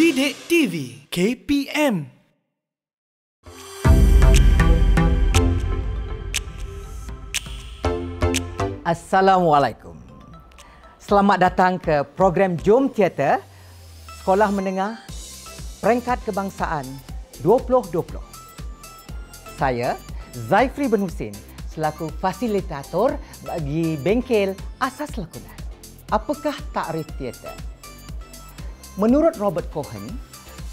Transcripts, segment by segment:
Didik TV KPM Assalamualaikum. Selamat datang ke program Jom Teater Sekolah Menengah Peringkat Kebangsaan 2020. Saya Zaifri bin Husin selaku fasilitator bagi bengkel asas lakonan. Apakah takrif teater? Menurut Robert Cohen,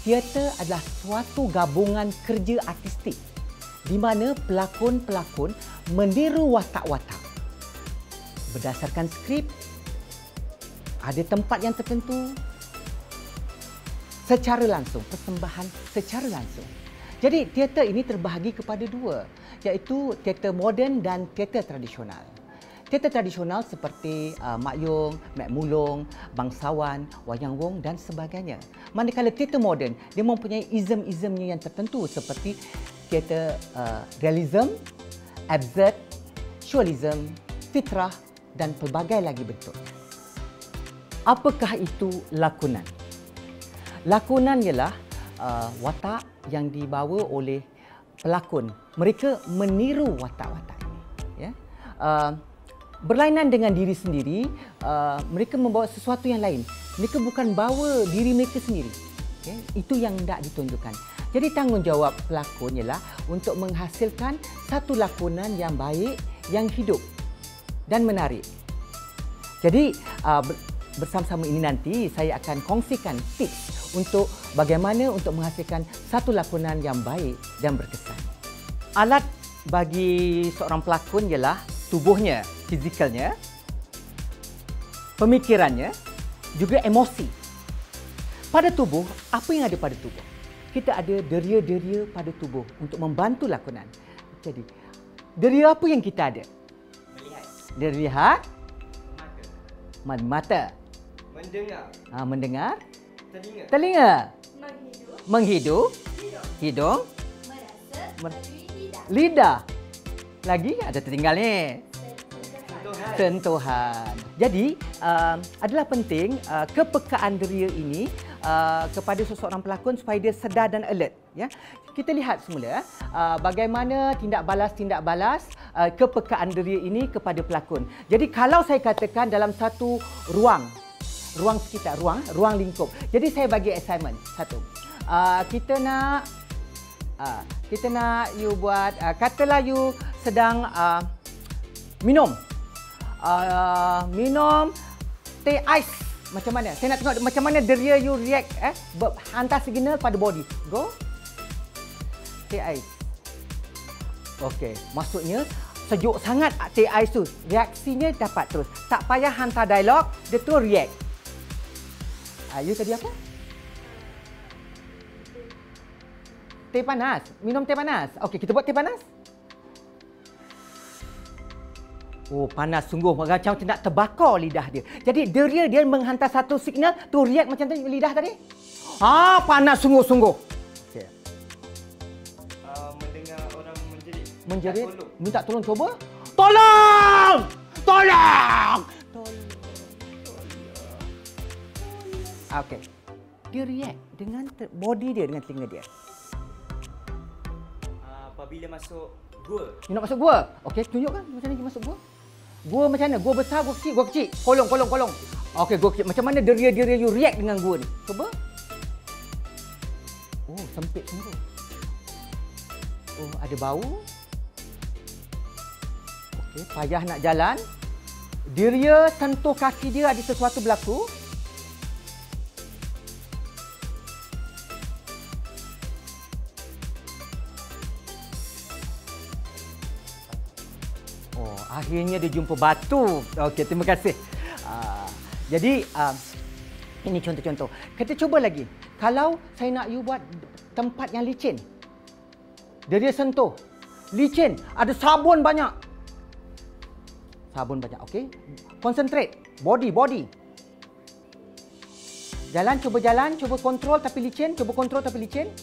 teater adalah suatu gabungan kerja artistik di mana pelakon-pelakon meniru watak-watak. Berdasarkan skrip ada tempat yang tertentu secara langsung persembahan secara langsung. Jadi teater ini terbahagi kepada dua iaitu teater moden dan teater tradisional teater tradisional seperti uh, Mak Yong, Mek Mulung, Bangsawan, Wayang Wong dan sebagainya manakala teater moden dia mempunyai izm-izmnya yang tertentu seperti teater uh, realism absurd surrealism fitrah dan pelbagai lagi bentuk. Apakah itu lakonan? Lakonan ialah uh, watak yang dibawa oleh pelakon. Mereka meniru watak-watak ini. Ya? Uh, berlainan dengan diri sendiri, uh, mereka membawa sesuatu yang lain. Mereka bukan bawa diri mereka sendiri. Okay? Itu yang tidak ditunjukkan. Jadi tanggungjawab pelakon ialah untuk menghasilkan satu lakonan yang baik, yang hidup dan menarik. Jadi uh, bersama-sama ini nanti saya akan kongsikan tips untuk bagaimana untuk menghasilkan satu lakonan yang baik dan berkesan. Alat bagi seorang pelakon ialah tubuhnya, fizikalnya, pemikirannya, juga emosi. Pada tubuh, apa yang ada pada tubuh? Kita ada deria-deria pada tubuh untuk membantu lakonan. Jadi, deria apa yang kita ada? Dia lihat mata. mata. Mendengar. Ha, mendengar. Telinga. Telinga. Menghidup, Menghidup. hidup, Hidung. merasa, Mer- lidah. Lidah. Lagi ada tertinggal ni. Sentuhan. Sentuhan. Jadi, uh, adalah penting uh, kepekaan deria ini uh, kepada seseorang pelakon supaya dia sedar dan alert. Ya, kita lihat semula uh, bagaimana tindak balas tindak balas uh, kepekaan deria ini kepada pelakon. Jadi kalau saya katakan dalam satu ruang, ruang sekitar, ruang, ruang lingkup. Jadi saya bagi assignment satu. Uh, kita nak uh, kita nak you buat uh, katalah you sedang uh, minum uh, minum teh ais. Macam mana? Saya nak tengok macam mana deria you react eh? Hantar signal pada body. Go. Teh ais. Okey maksudnya sejuk sangat teh ais tu reaksinya dapat terus. Tak payah hantar dialog dia terus react. Uh, you tadi apa? Teh panas. Minum teh panas. Okey kita buat teh panas Oh, panas sungguh. Macam nak terbakar lidah dia. Jadi, deria dia menghantar satu signal, tu react macam tu lidah tadi. Ah, panas sungguh-sungguh. Okay. Uh, mendengar orang menjerit. Menjerit, tolong. minta tolong cuba. Tolong! Tolong! Ah, Okey. Dia react dengan body dia, dengan telinga dia. Uh, apabila masuk gua. You nak masuk gua? Okey, tunjukkan macam mana kita masuk gua. Gua macam mana? Gua besar, gua kecil, gua kecil. Kolong, kolong, kolong. Okey, gua kecil. Macam mana deria-deria you react dengan gua ni? Cuba. Oh, sempit sungguh. Oh, ada bau. Okey, payah nak jalan. Deria sentuh kaki dia ada sesuatu berlaku. Oh, akhirnya dia jumpa batu. Okey, terima kasih. Uh, jadi, uh, ini contoh-contoh. Kita cuba lagi. Kalau saya nak you buat tempat yang licin. Dia dia sentuh. Licin. Ada sabun banyak. Sabun banyak. Okey. Concentrate. Body, body. Jalan, cuba jalan. Cuba kontrol tapi licin. Cuba kontrol tapi licin.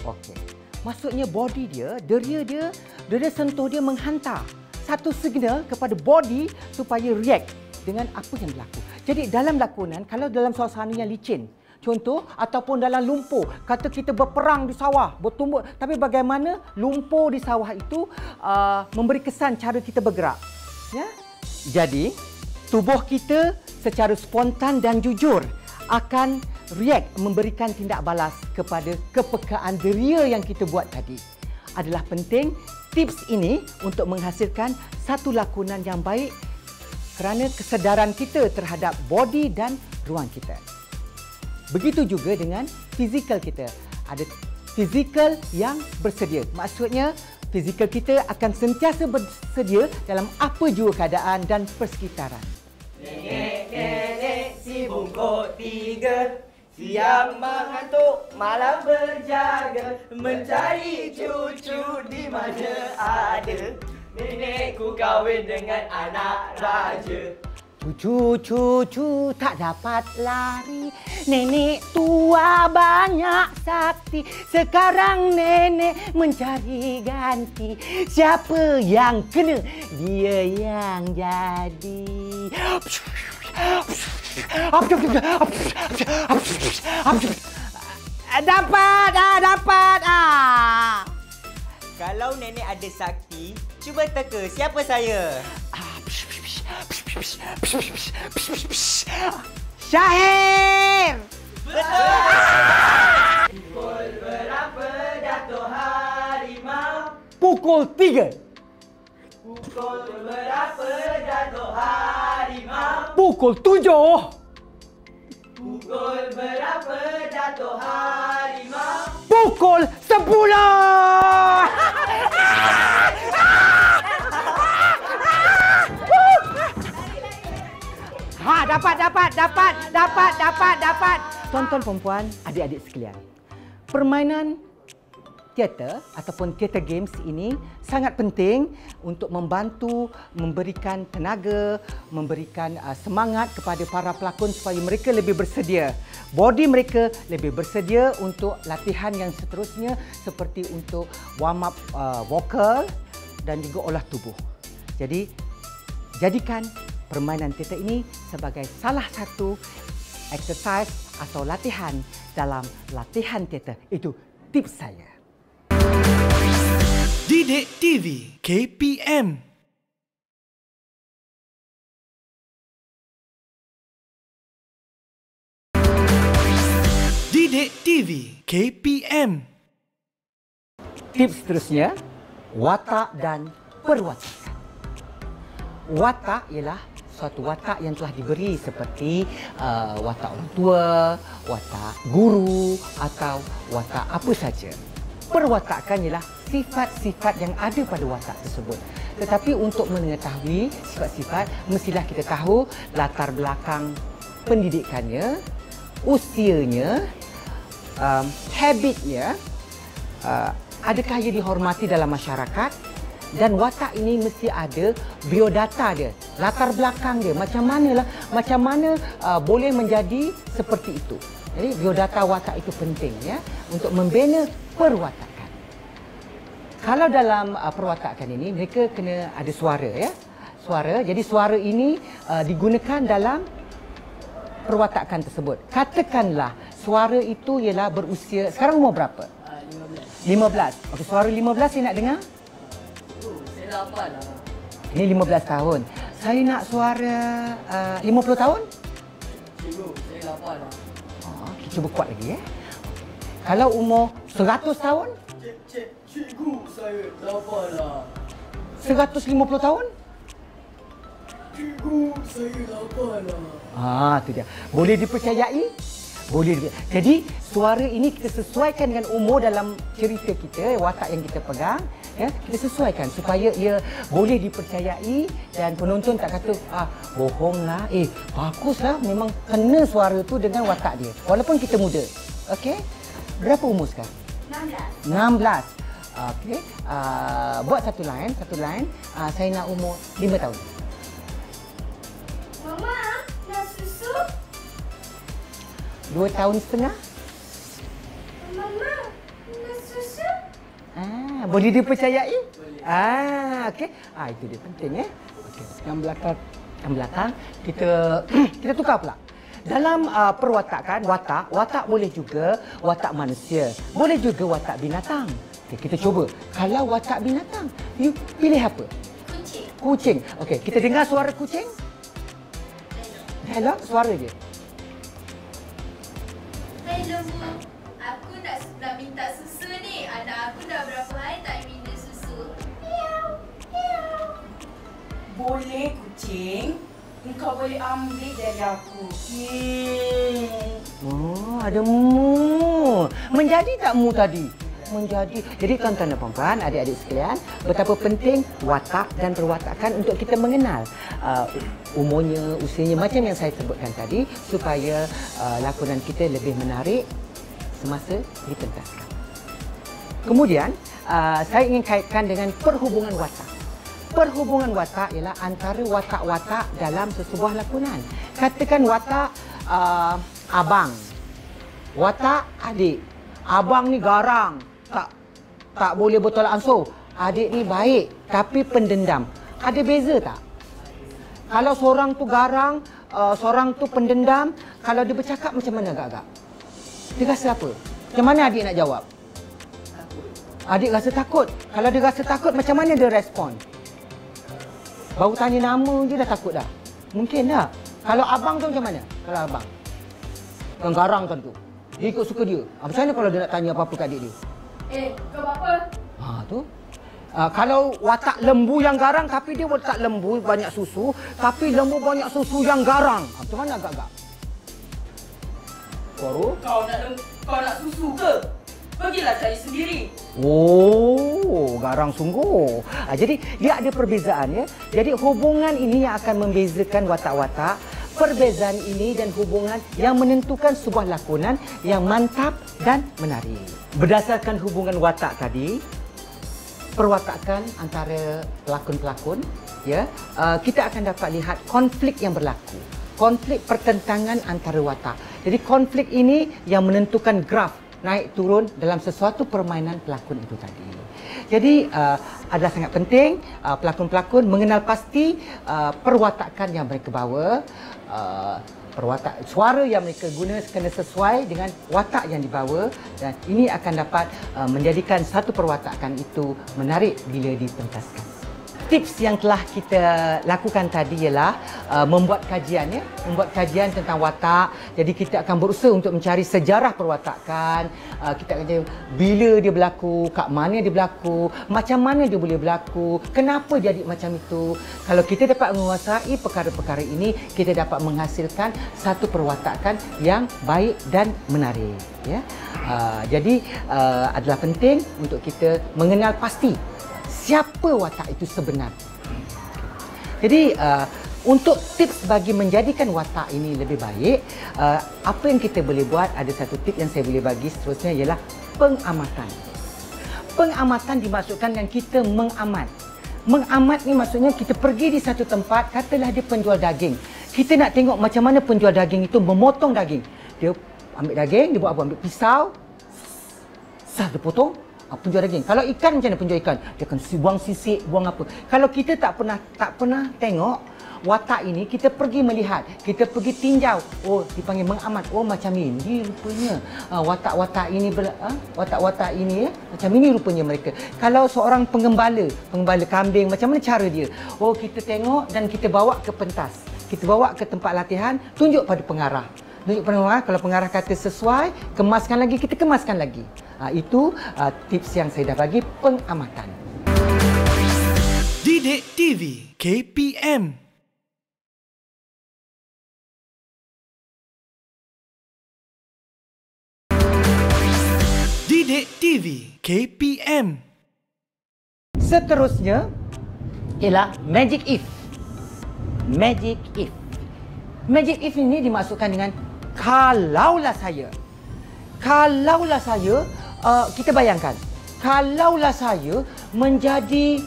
Okey. Maksudnya body dia, deria dia, deria sentuh dia menghantar satu signal kepada body supaya react dengan apa yang berlaku. Jadi dalam lakonan, kalau dalam suasana yang licin, Contoh ataupun dalam lumpur. Kata kita berperang di sawah, bertumbuk. Tapi bagaimana lumpur di sawah itu uh, memberi kesan cara kita bergerak. Ya? Jadi, tubuh kita secara spontan dan jujur akan react memberikan tindak balas kepada kepekaan deria yang kita buat tadi. Adalah penting tips ini untuk menghasilkan satu lakonan yang baik kerana kesedaran kita terhadap body dan ruang kita. Begitu juga dengan fizikal kita. Ada fizikal yang bersedia. Maksudnya fizikal kita akan sentiasa bersedia dalam apa jua keadaan dan persekitaran. Tiga Siang mengantuk, malam berjaga Mencari cucu di mana ada. Nenekku kahwin dengan anak raja. Cucu-cucu tak dapat lari. Nenek tua banyak sakti. Sekarang nenek mencari ganti. Siapa yang kena Dia yang jadi Dapat ah dapat ah. Kalau nenek ada sakti Cuba teka siapa saya? Syahir! Pukul berapa Dato' Harimau? Pukul tiga Pukul berapa Dato' Harimau Pukul tujuh Pukul berapa Dato' Harimau Pukul sepuluh Ha, dapat, dapat, dapat, dapat, dapat, dapat. Tuan-tuan perempuan, adik-adik sekalian. Permainan teater ataupun theater games ini sangat penting untuk membantu memberikan tenaga, memberikan uh, semangat kepada para pelakon supaya mereka lebih bersedia. Body mereka lebih bersedia untuk latihan yang seterusnya seperti untuk warm up uh, vokal dan juga olah tubuh. Jadi jadikan permainan teater ini sebagai salah satu exercise atau latihan dalam latihan teater. Itu tips saya. Didik TV KPM Didik TV KPM Tips seterusnya, watak dan perwatakan. Watak ialah suatu watak yang telah diberi seperti uh, watak orang tua, watak guru atau watak apa saja. Perwatakan ialah sifat-sifat yang ada pada watak tersebut. Tetapi untuk mengetahui sifat-sifat, mestilah kita tahu latar belakang pendidikannya, usianya, um, habitnya, uh, adakah ia dihormati dalam masyarakat dan watak ini mesti ada biodata dia, latar belakang dia, macam mana lah, macam mana uh, boleh menjadi seperti itu. Jadi biodata watak itu penting ya untuk membina perwatakan. Kalau dalam uh, perwatakan ini mereka kena ada suara ya. Suara. Jadi suara ini uh, digunakan dalam perwatakan tersebut. Katakanlah suara itu ialah berusia sekarang umur berapa? 15. Okey, suara 15 saya nak dengar. Ini 15 tahun. Saya nak suara uh, 50 tahun? Oh, kita cuba kuat lagi ya. Kalau umur 100 tahun? Cik, cikgu saya dapat lah 150 tahun? Cikgu saya dapat lah Ah, tu dia. Boleh dipercayai? Boleh. di- Jadi, suara ini kita sesuaikan dengan umur dalam cerita kita, watak yang kita pegang. Ya, kita sesuaikan supaya ia boleh dipercayai dan penonton tak kata, ah, bohonglah. Eh, baguslah. Memang kena suara tu dengan watak dia. Walaupun kita muda. Okey? Berapa umur sekarang? 16. 16. Okey. Uh, buat satu line, satu line. Uh, saya nak umur 5 tahun. Mama, nak susu? Dua tahun setengah. Ah, boleh dipercayai? Ah, okey. Ah, itu dia penting eh. Okey, yang belakang yang belakang kita kita tukar pula. dalam uh, perwatakan watak, watak boleh juga watak manusia, boleh juga watak binatang. Okey, kita cuba. Kalau watak binatang, you pilih apa? Kucing. Kucing. Okey, kita dengar suara kucing. Hello, suara dia. Boleh kucing. Engkau boleh ambil dari aku. Hmm. Oh, ada mu. Menjadi tak mu tadi? Menjadi. Jadi tuan-tuan dan puan-puan, adik-adik sekalian, betapa penting watak dan perwatakan untuk kita mengenal uh, umurnya, usianya macam yang saya sebutkan tadi supaya uh, lakonan kita lebih menarik semasa dipentaskan. Kemudian, uh, saya ingin kaitkan dengan perhubungan watak. Perhubungan watak ialah antara watak-watak dalam sesebuah lakonan. Katakan watak uh, abang, watak adik. Abang ni garang, tak tak boleh bertolak ansur. Adik ni baik tapi pendendam. Ada beza tak? Kalau seorang tu garang, uh, seorang tu pendendam, kalau dia bercakap macam mana agak-agak? Dia rasa apa? Macam mana adik nak jawab? Adik rasa takut. Kalau dia rasa takut, macam mana dia respon? Baru tanya nama je dah takut dah. Mungkin tak? Kalau abang tu macam mana? Kalau abang? Yang garang kan tu. Dia ikut suka dia. Ha, macam mana kalau dia nak tanya apa-apa kat adik dia? Eh, kau buat apa? Ha tu. Uh, kalau watak lembu yang garang tapi dia watak lembu banyak susu tapi lembu banyak susu yang garang. Ha, macam mana agak-agak? Kau nak lem- kau nak susu ke? Pergilah cari sendiri. Oh, garang sungguh. Ha, jadi dia ada perbezaan ya. Jadi hubungan ini yang akan membezakan watak-watak. Perbezaan ini dan hubungan yang menentukan sebuah lakonan yang mantap dan menarik. Berdasarkan hubungan watak tadi, perwatakan antara pelakon-pelakon, ya, uh, kita akan dapat lihat konflik yang berlaku. Konflik pertentangan antara watak. Jadi konflik ini yang menentukan graf naik turun dalam sesuatu permainan pelakon itu tadi. Jadi uh, adalah sangat penting uh, pelakon-pelakon mengenal pasti uh, perwatakan yang mereka bawa, uh, perwatak suara yang mereka guna kena sesuai dengan watak yang dibawa dan ini akan dapat uh, menjadikan satu perwatakan itu menarik bila dipentaskan. Tips yang telah kita lakukan tadi ialah uh, membuat kajian ya, membuat kajian tentang watak. Jadi kita akan berusaha untuk mencari sejarah perwatakan. Uh, kita akan bila dia berlaku, kat mana dia berlaku, macam mana dia boleh berlaku, kenapa jadi macam itu. Kalau kita dapat menguasai perkara-perkara ini, kita dapat menghasilkan satu perwatakan yang baik dan menarik. Ya, uh, jadi uh, adalah penting untuk kita mengenal pasti siapa watak itu sebenar. Jadi uh, untuk tips bagi menjadikan watak ini lebih baik, uh, apa yang kita boleh buat ada satu tip yang saya boleh bagi seterusnya ialah pengamatan. Pengamatan dimaksudkan dengan kita mengamat. Mengamat ni maksudnya kita pergi di satu tempat, katalah dia penjual daging. Kita nak tengok macam mana penjual daging itu memotong daging. Dia ambil daging, dia buat apa? Ambil pisau, sah dia potong, ah, penjual daging. Kalau ikan macam mana penjual ikan? Dia akan buang sisik, buang apa. Kalau kita tak pernah tak pernah tengok watak ini, kita pergi melihat, kita pergi tinjau. Oh, dipanggil mengamat. Oh, macam ini rupanya. Ah, watak-watak ini ber- ah, watak-watak ini ya, macam ini rupanya mereka. Kalau seorang pengembala, pengembala kambing, macam mana cara dia? Oh, kita tengok dan kita bawa ke pentas. Kita bawa ke tempat latihan, tunjuk pada pengarah. Tunjuk pada pengarah, kalau pengarah kata sesuai, kemaskan lagi, kita kemaskan lagi. Ha, itu uh, tips yang saya dah bagi pengamatan. Didik TV KPM Didik TV KPM Seterusnya ialah Magic If. Magic If. Magic If ini dimaksudkan dengan kalaulah saya. Kalaulah saya, uh, kita bayangkan. Kalaulah saya menjadi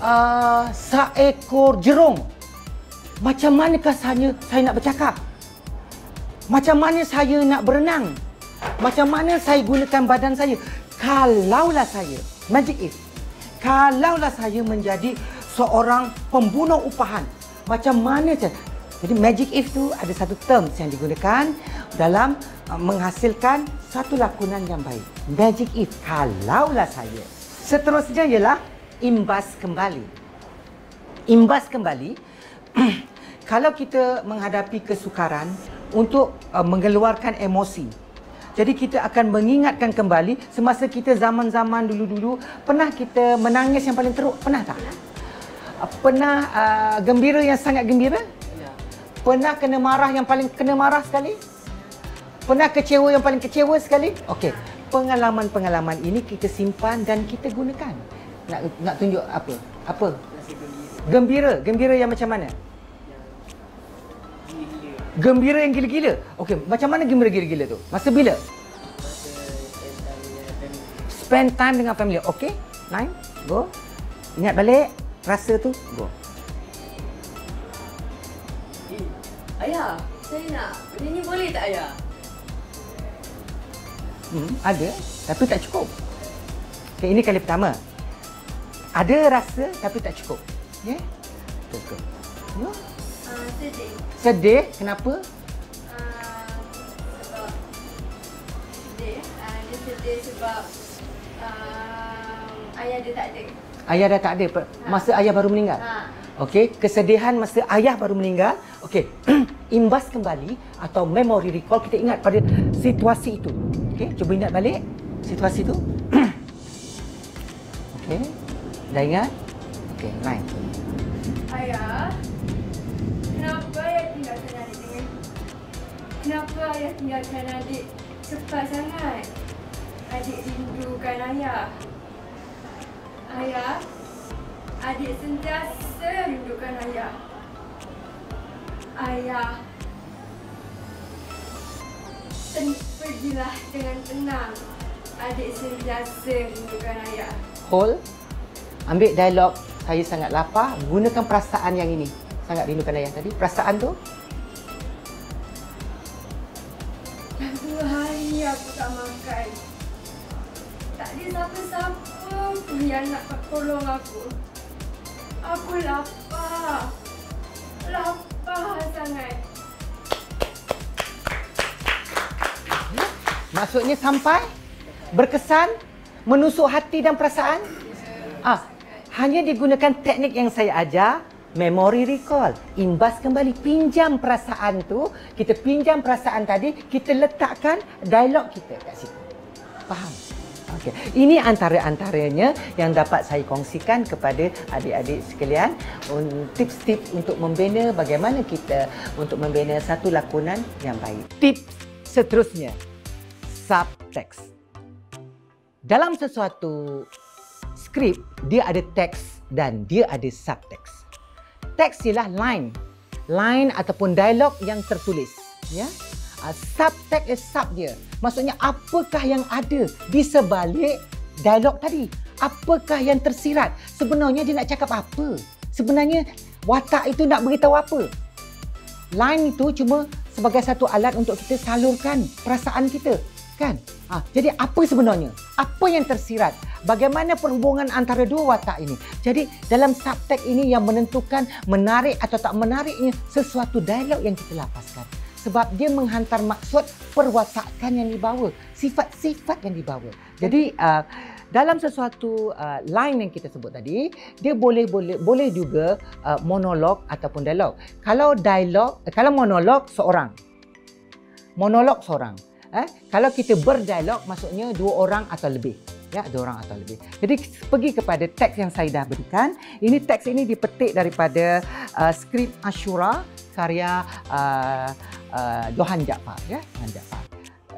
uh, seekor jerung. Macam manakah saya, saya nak bercakap? Macam mana saya nak berenang? Macam mana saya gunakan badan saya? Kalaulah saya, magic if. Kalaulah saya menjadi seorang pembunuh upahan. Macam mana saya? Jadi magic if tu ada satu terms yang digunakan dalam uh, menghasilkan satu lakonan yang baik. Magic if kalaulah saya. Seterusnya ialah imbas kembali. Imbas kembali kalau kita menghadapi kesukaran untuk uh, mengeluarkan emosi. Jadi kita akan mengingatkan kembali semasa kita zaman-zaman dulu-dulu pernah kita menangis yang paling teruk pernah tak? Uh, pernah uh, gembira yang sangat gembira? Pernah kena marah yang paling kena marah sekali? Pernah kecewa yang paling kecewa sekali? Okey. Pengalaman-pengalaman ini kita simpan dan kita gunakan. Nak nak tunjuk apa? Apa? Gembira. Gembira yang macam mana? Gembira yang gila-gila. Okey, macam mana gembira gila-gila tu? Masa bila? Spend time dengan family. Okey, nine, go. Ingat balik rasa tu, go. Ayah, saya nak. Benda ni boleh tak ayah? Hmm, ada, tapi tak cukup. Okay, ini kali pertama. Ada rasa tapi tak cukup. Ya? Yeah? Cukup. Ya? Uh, sedih. Sedih, kenapa? Uh, sebab sedih. Uh, dia sedih sebab uh, ayah dia tak ada. Ayah dah tak ada pe- masa ayah baru meninggal. Ha. Okey, kesedihan masa ayah baru meninggal. Okey, imbas kembali atau memory recall kita ingat pada situasi itu. Okey, cuba ingat balik situasi itu. Okey. Dah ingat? Okey, lain. Ayah, kenapa ayah tinggalkan adik dengan Kenapa ayah tinggalkan adik cepat sangat? Adik rindukan ayah. Ayah, adik sentiasa rindukan ayah. Ayah, ten- pergilah dengan tenang. Adik sentiasa rindukan ayah. Hold. Ambil dialog saya sangat lapar, gunakan perasaan yang ini. Sangat rindukan ayah tadi. Perasaan tu Dua hari aku tak makan. Tak ada siapa-siapa pun yang nak tolong aku. Aku lapar. Lapar sangat. Maksudnya sampai berkesan menusuk hati dan perasaan. Ah, hanya digunakan teknik yang saya ajar, memory recall. Imbas kembali pinjam perasaan tu, kita pinjam perasaan tadi, kita letakkan dialog kita kat situ. Faham? Okey. Ini antara-antaranya yang dapat saya kongsikan kepada adik-adik sekalian tips-tips untuk membina bagaimana kita untuk membina satu lakonan yang baik. Tips seterusnya subtext. Dalam sesuatu skrip, dia ada teks dan dia ada subtext. Teks ialah line. Line ataupun dialog yang tertulis. Ya? Uh, subtext is sub dia. Maksudnya apakah yang ada di sebalik dialog tadi? Apakah yang tersirat? Sebenarnya dia nak cakap apa? Sebenarnya watak itu nak beritahu apa? Line itu cuma sebagai satu alat untuk kita salurkan perasaan kita. Kan? Ha, jadi apa sebenarnya? Apa yang tersirat? Bagaimana perhubungan antara dua watak ini? Jadi dalam subtext ini yang menentukan menarik atau tak menariknya sesuatu dialog yang kita lapaskan. Sebab dia menghantar maksud perwatakan yang dibawa, sifat-sifat yang dibawa. Jadi uh, dalam sesuatu uh, line yang kita sebut tadi, dia boleh boleh boleh juga uh, monolog ataupun dialog. Kalau dialog, eh, kalau monolog seorang. Monolog seorang. Eh, kalau kita berdialog maksudnya dua orang atau lebih. Ya, dua orang atau lebih. Jadi pergi kepada teks yang saya dah berikan. Ini teks ini dipetik daripada uh, skrip Ashura karya uh, uh, Johan Jaafar ya, Johan Jaafar.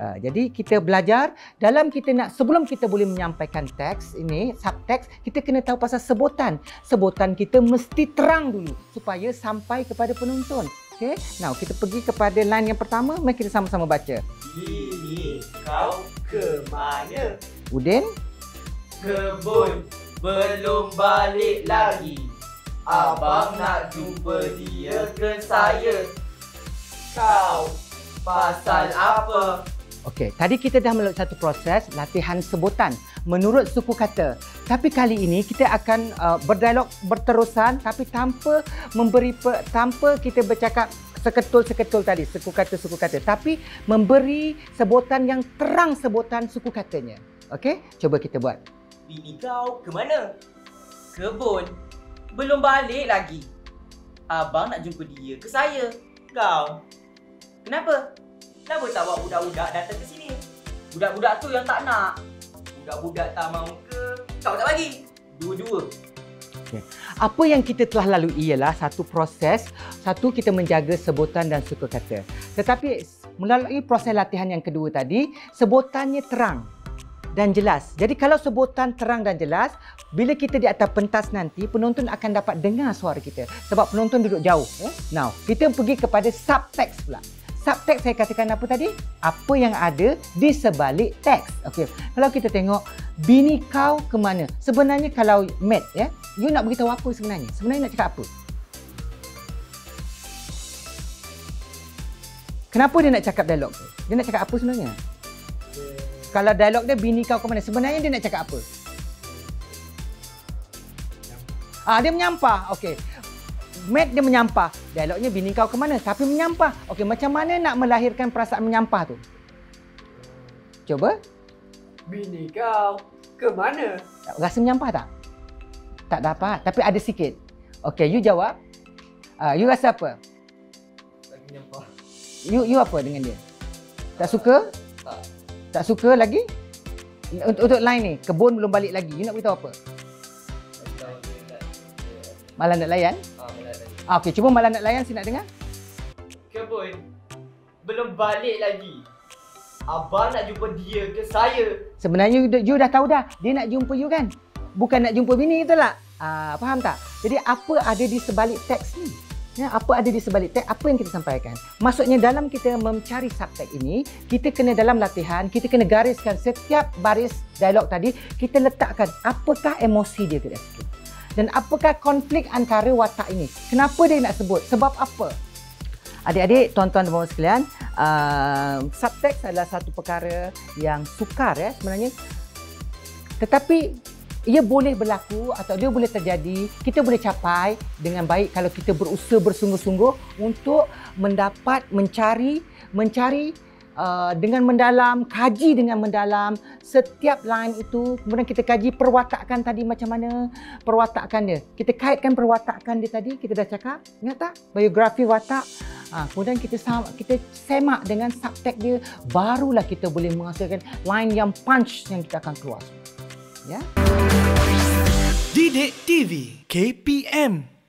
Uh, jadi kita belajar dalam kita nak sebelum kita boleh menyampaikan teks ini subteks kita kena tahu pasal sebutan. Sebutan kita mesti terang dulu supaya sampai kepada penonton. Okey. Now kita pergi kepada line yang pertama, mari kita sama-sama baca. Lili, kau ke mana? Udin, Kebun belum balik lagi. Abang nak jumpa dia ke saya? Kau pasal apa? Okey, tadi kita dah melalui satu proses latihan sebutan menurut suku kata. Tapi kali ini kita akan uh, berdialog berterusan tapi tanpa memberi pe, tanpa kita bercakap seketul-seketul tadi, suku kata-suku kata. Tapi memberi sebutan yang terang sebutan suku katanya. Okey, cuba kita buat. Bini kau ke mana? Kebun. Belum balik lagi. Abang nak jumpa dia ke saya? Kau. Kenapa? Kenapa tak bawa budak-budak datang ke sini? Budak-budak tu yang tak nak. Budak-budak tak mau ke? Kau tak bagi? Dua-dua. Apa yang kita telah lalui ialah satu proses, satu kita menjaga sebutan dan suku kata. Tetapi melalui proses latihan yang kedua tadi, sebutannya terang dan jelas. Jadi kalau sebutan terang dan jelas, bila kita di atas pentas nanti, penonton akan dapat dengar suara kita. Sebab penonton duduk jauh. Eh? Now, kita pergi kepada subtext pula. Subtext saya katakan apa tadi? Apa yang ada di sebalik teks. Okey. Kalau kita tengok bini kau ke mana? Sebenarnya kalau Matt ya, you nak beritahu apa sebenarnya? Sebenarnya nak cakap apa? Kenapa dia nak cakap dialog tu? Dia nak cakap apa sebenarnya? Kalau dialog dia bini kau ke mana? Sebenarnya dia nak cakap apa? Ah, dia menyampah. Okey. Matt dia menyampah. Dialognya bini kau ke mana? Tapi menyampah. Okey, macam mana nak melahirkan perasaan menyampah tu? Cuba. Bini kau ke mana? Rasa menyampah tak? Tak dapat. Tapi ada sikit. Okey, you jawab. Ah, you rasa apa? Lagi nyampah. You you apa dengan dia? Tak suka? Tak. Tak suka lagi? Untuk, untuk line ni, kebun belum balik lagi. You nak beritahu apa? Tahu dia nak Malah nak layan? Okey, cuba malah nak layan, saya nak dengar. Kebun belum balik lagi. Abang nak jumpa dia ke saya? Sebenarnya you, dah- tahu dah, dia nak jumpa you kan? Bukan nak jumpa bini tu lah. Ah, faham tak? Jadi apa ada di sebalik teks ni? Ya, apa ada di sebalik teks? Apa yang kita sampaikan? Maksudnya dalam kita mencari subteks ini, kita kena dalam latihan, kita kena gariskan setiap baris dialog tadi, kita letakkan apakah emosi dia tidak sikit. Dan apakah konflik antara watak ini? Kenapa dia nak sebut? Sebab apa? Adik-adik, tuan-tuan dan puan sekalian, uh, subteks adalah satu perkara yang sukar ya sebenarnya. Tetapi ia boleh berlaku atau dia boleh terjadi, kita boleh capai dengan baik kalau kita berusaha bersungguh-sungguh untuk mendapat mencari mencari uh, dengan mendalam, kaji dengan mendalam setiap line itu. Kemudian kita kaji perwatakan tadi macam mana perwatakan dia. Kita kaitkan perwatakan dia tadi, kita dah cakap, ingat tak? Biografi watak. Ha, kemudian kita kita semak dengan subtext dia, barulah kita boleh menghasilkan line yang punch yang kita akan keluar. Ya. Didik TV KPM